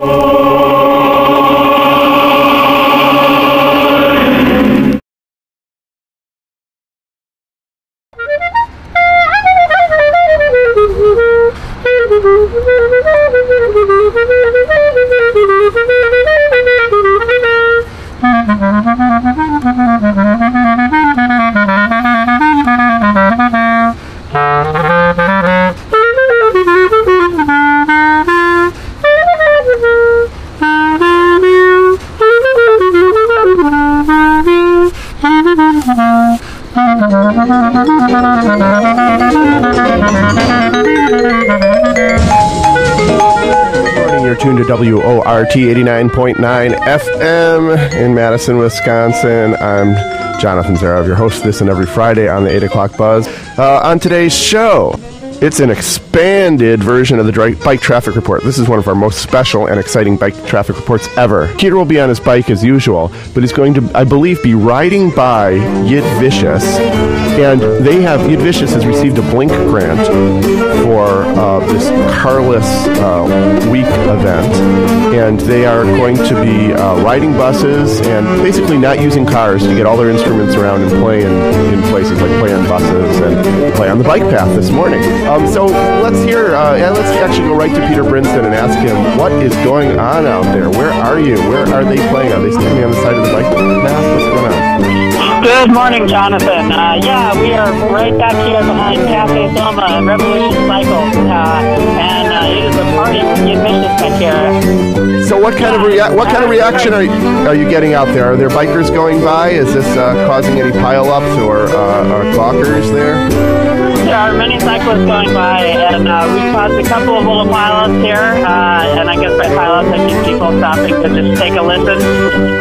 morning. You're tuned to WORT 89.9 FM in Madison, Wisconsin. I'm Jonathan Zarov, your host this and every Friday on the 8 o'clock buzz. Uh, on today's show, it's an expanded version of the bike traffic report. This is one of our most special and exciting bike traffic reports ever. Peter will be on his bike as usual, but he's going to, I believe, be riding by Yid Vicious. And they have, Yid Vicious has received a Blink grant for uh, this Carless uh, Week event. And they are going to be uh, riding buses and basically not using cars to get all their instruments around and play in, in places like play on buses and play on the bike path this morning. Um, so let's hear, uh, and let's actually go right to Peter Brinson and ask him what is going on out there. Where are you? Where are they playing? Are they standing on the side of the bike path? What's going on? Good morning, Jonathan. Uh, yeah, we are right back here behind Cafe Zoma Revolution Cycle, uh, and uh, it is a party admissions back here. So what kind of rea- what kind of reaction are you, are you getting out there? Are there bikers going by? Is this uh, causing any pileups or uh, or gawkers there? There are many cyclists going by, and uh, we've caused a couple of little pileups here. Uh, and I guess by pileups, I mean people stopping to just take a listen.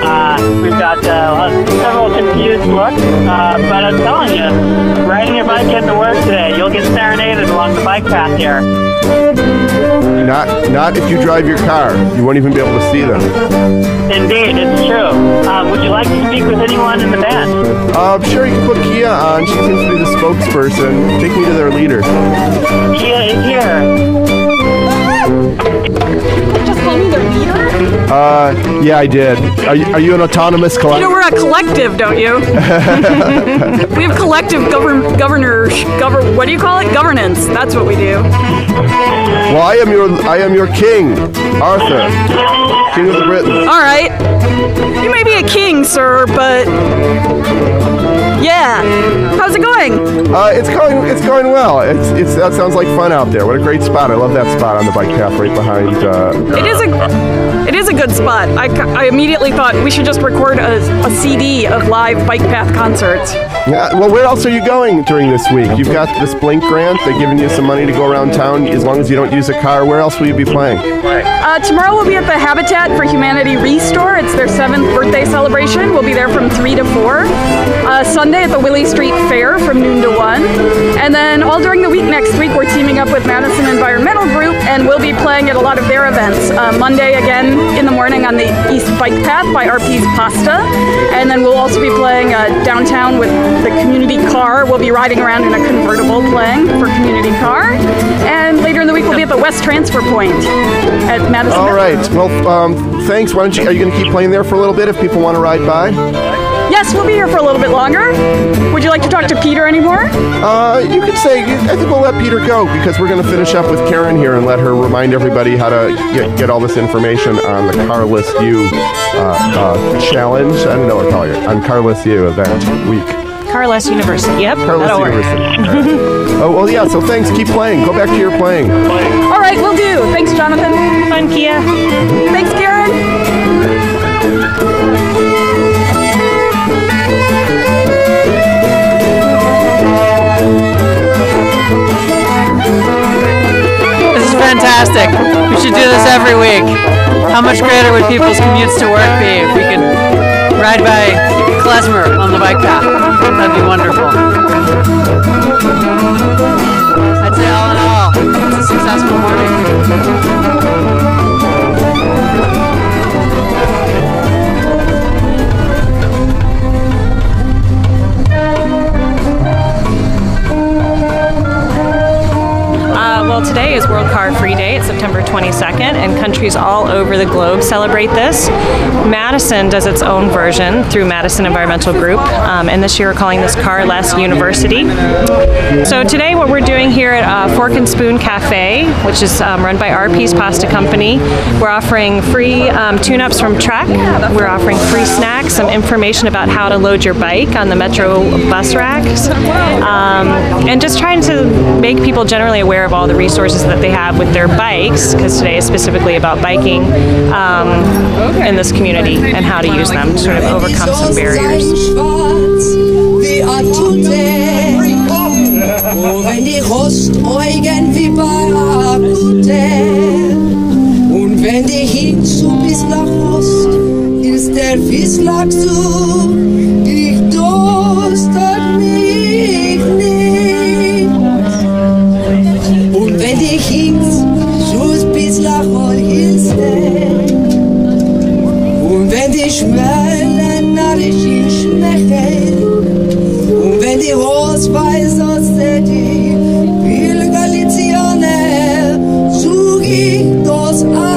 Uh, we've got uh, several confused looks, uh, but I'm telling you, riding your bike into work today, you'll get serenaded along the bike path here. Not not if you drive your car. You won't even be able to see them. Indeed, it's true. Um, would you like to speak with anyone in the band? Uh, sure, you can put Kia on. She seems to be the spokesperson. Take me to their leader. Kia is here. Uh, yeah, I did. Are you, are you an autonomous collective? You know, we're a collective, don't you? we have collective govern governors. Govern. What do you call it? Governance. That's what we do. Well, I am your I am your king, Arthur, king of the Britons. All right. You may be a king, sir, but yeah. How's it going? Uh, it's going it's going well. It's it's that sounds like fun out there. What a great spot! I love that spot on the bike path right behind. Uh, It is a it is a good spot. I, I immediately thought we should just record a, a CD of live bike path concerts. Yeah, well, where else are you going during this week? You've got this Blink grant. They're giving you some money to go around town as long as you don't use a car. Where else will you be playing? Uh, tomorrow we'll be at the Habitat for Humanity Restore. It's their seventh birthday celebration. We'll be there from 3 to 4. Uh, Sunday at the Willie Street Fair from noon to 1. And then all during the week next week, we're teaming up with Madison Environmental Group and we'll be playing at a lot of their events. Uh, Monday again in the morning on the East Bike Path by RP's Pasta. And then we'll also be playing uh, downtown with the community car. We'll be riding around in a convertible playing for community car. And later in the week, we'll be at the West Transfer Point at Madison. All right. Well, um, thanks. Why don't you? Are you going to keep playing there for a little bit if people want to ride by? Yes, we'll be here for a little bit longer. Would you like to talk to Peter anymore? Uh, you could say. I think we'll let Peter go because we're going to finish up with Karen here and let her remind everybody how to get, get all this information on the Carless U uh, uh, challenge. I don't know what to call it. On Carless U event week. Carless University. Yep, Carless that'll work. University. oh well, yeah. So thanks. Keep playing. Go back to your playing. All right, we'll do. Thanks, Jonathan. Fun, Kia. Thanks, Karen. This every week. How much greater would people's commutes to work be if we could ride by Klezmer on the bike path? That'd be wonderful. I'd say all in all, it's a successful morning. Well, today is World Car Free Day. It's September 22nd, and countries all over the globe celebrate this. Madison does its own version through Madison Environmental Group, um, and this year we're calling this Car Less University. So today, what we're doing here at uh, Fork and Spoon Cafe, which is um, run by RP's Pasta Company, we're offering free um, tune-ups from Trek. We're offering free snacks, some information about how to load your bike on the Metro bus racks, um, and just trying to make people generally aware of all the resources that they have with their bikes, because today is specifically about biking um, in this community and how to use them to sort of overcome some barriers. Dos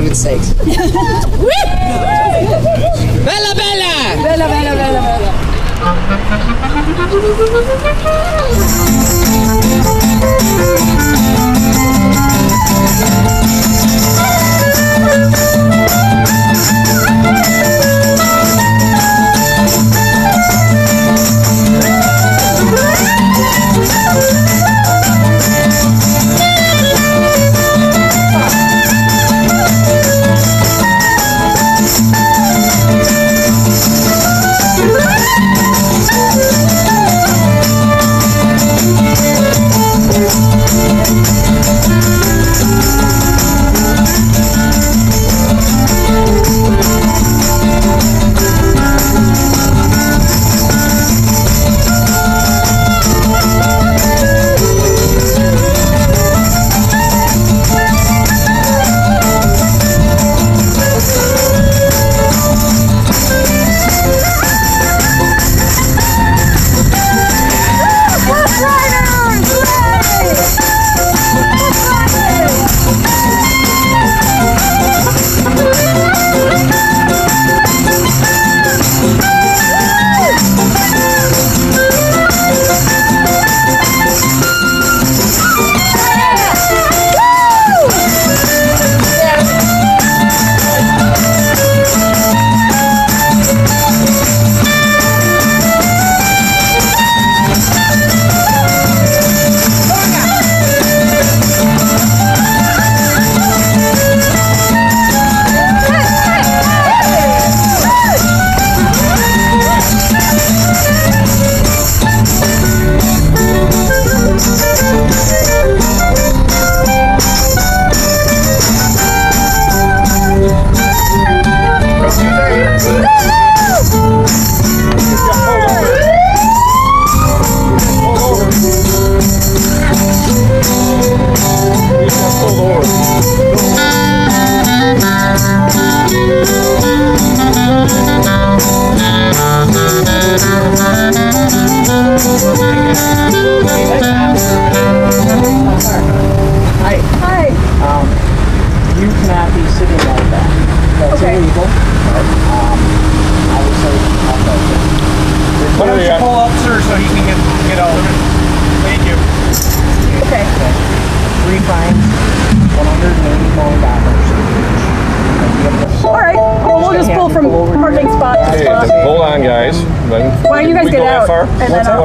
heaven's sakes. Bella, bella! Bella, bella, bella, bella. you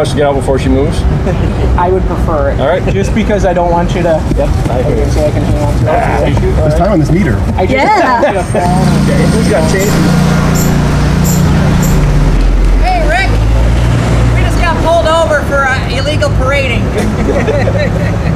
Wants to get out before she moves. I would prefer it. All right. Just because I don't want you to. Yep. I hear you. So I can hang on to it. There's time on this meter. I just Yeah. want you. Who's got change? Hey, Rick! We just got pulled over for uh, illegal parading.